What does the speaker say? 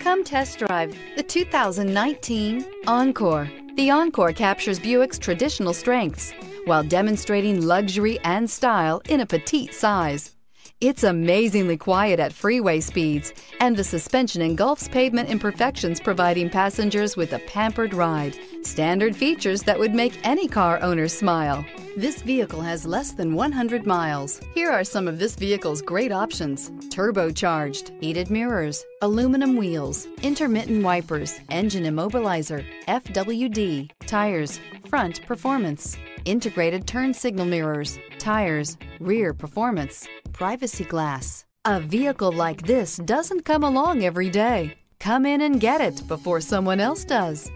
Come test drive the 2019 Encore. The Encore captures Buick's traditional strengths while demonstrating luxury and style in a petite size. It's amazingly quiet at freeway speeds, and the suspension engulfs pavement imperfections, providing passengers with a pampered ride. Standard features that would make any car owner smile. This vehicle has less than 100 miles. Here are some of this vehicle's great options. Turbocharged, heated mirrors, aluminum wheels, intermittent wipers, engine immobilizer, FWD, tires, front performance, integrated turn signal mirrors, tires, rear performance, privacy glass. A vehicle like this doesn't come along every day. Come in and get it before someone else does.